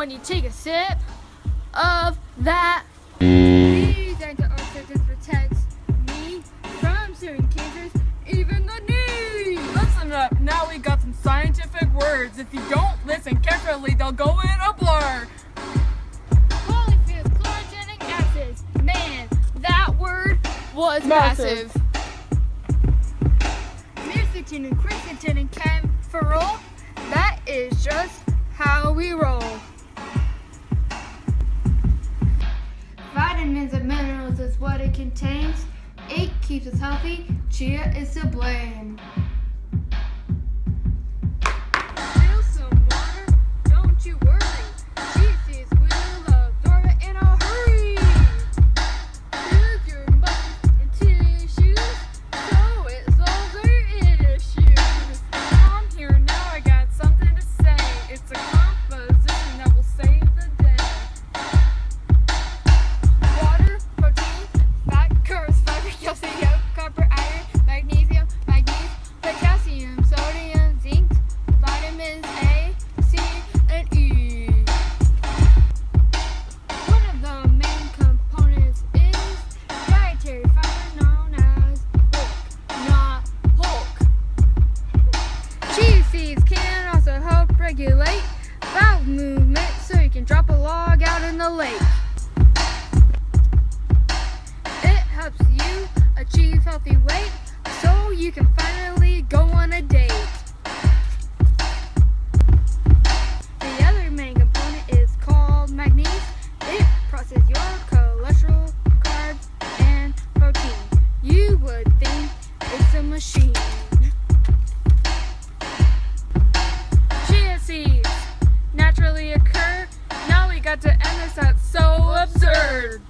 when you take a sip of that. These antioxidants protect me from certain cancers, even the knee. Listen up, now we got some scientific words. If you don't listen carefully, they'll go in a blur. Polyphenols, chlorogenic acids. Man, that word was massive. Massive. Myricetin and quercetin and kaempferol. That is just how we roll. It contains. It keeps us healthy. Chia is to blame. Regulate bowel movement so you can drop a log out in the lake. It helps you achieve healthy weight so you can finally go on a date. The other main component is called magnesium. It processes your cholesterol, carbs, and protein. You would think it's a machine. got to end this. That's so absurd.